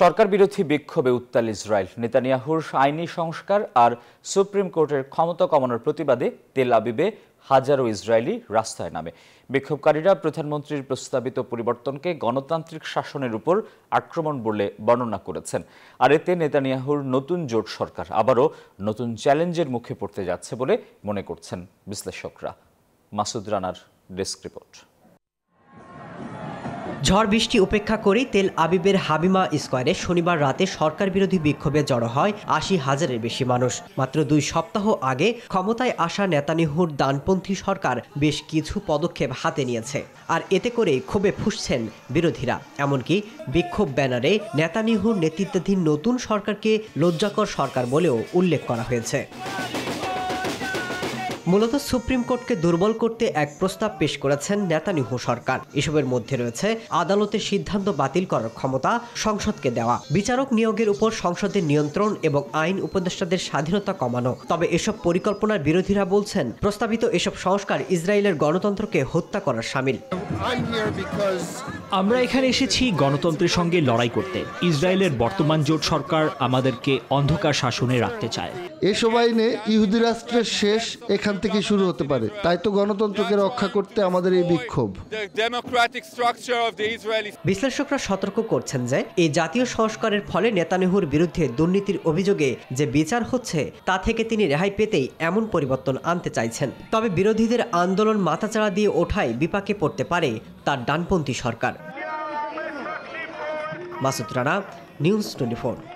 সরকার বিরোধী বিক্ষোভে উত্তাল ইসরায়েল। নেতানিয়াহুর আইনি সংস্কার আর সুপ্রিম কোর্টের ক্ষমতা কমানোর প্রতিবাদে তেল আবিবে হাজারো ইসরায়েলি রাস্তায় নামে। বিক্ষোভকারীরা প্রধানমন্ত্রীর প্রস্তাবিত পরিবর্তনকে গণতান্ত্রিক শাসনের উপর আক্রমণ বলে বর্ণনা করেছেন। আর এতে নেতানিয়াহুর নতুন জোট সরকার আবারও নতুন চ্যালেঞ্জের মুখে পড়তে যাচ্ছে বলে মনে করছেন বিশ্লেষকরা। মাসুদ রানার ডেস্ক রিপোর্ট। ঝড় বৃষ্টি উপেক্ষা করেই তেল আবিবের হাবিমা স্কোয়ারে শনিবার রাতে সরকার বিরোধী বিক্ষোভে জড়ো হয় আশি হাজারের বেশি মানুষ। মাত্র দুই সপ্তাহ আগে ক্ষমতায় আসা নেতানিহুর দানপন্থী সরকার বেশ কিছু পদক্ষেপ হাতে নিয়েছে। আর এতে করে ক্ষোভে ফুসছেন বিরোধীরা। এমনকি বিক্ষোভ ব্যানারে নেতানিহুর নেতৃত্বাধীন নতুন সরকারকে লজ্জাকর সরকার বলেও উল্লেখ করা হয়েছে। মূলত সুপ্রিম কোর্টকে দুর্বল করতে এক প্রস্তাব পেশ করেছেন নেতানিহু সরকার। এসবের মধ্যে রয়েছে আদালতের সিদ্ধান্ত বাতিল করার ক্ষমতা, সংসদকে দেওয়া, বিচারক নিয়োগের উপর সংসদের নিয়ন্ত্রণ এবং আইন উপদেষ্টাদের স্বাধীনতা কমানো। তবে এসব পরিকল্পনার বিরোধীরা বলছেন, প্রস্তাবিত এসব সংস্কার ইসরায়েলের গণতন্ত্রকে হত্যা করার সামিল। আমরা এখানে এসেছি গণতন্ত্রের সঙ্গে লড়াই করতে। ইসরায়েলের বর্তমান জোট সরকার আমাদেরকে অন্ধকার শাসনে রাখতে চায়। এসব আইনে ইহুদি রাষ্ট্রের শেষ এখান থেকে শুরু হতে পারে। তাই তো গণতন্ত্রকে রক্ষা করতে আমাদের এই বিক্ষোভ। বিশ্লেষকরা সতর্ক করছেন যে এই জাতীয় সংস্কারের ফলে নেতানেহুর বিরুদ্ধে দুর্নীতির অভিযোগে যে বিচার হচ্ছে তা থেকে তিনি রেহাই পেতেই এমন পরিবর্তন আনতে চাইছেন। তবে বিরোধীদের আন্দোলন মাথাচাড়া দিয়ে ওঠায় বিপাকে পড়তে পারে তার ডানপন্থী সরকার। Masud Rana news twenty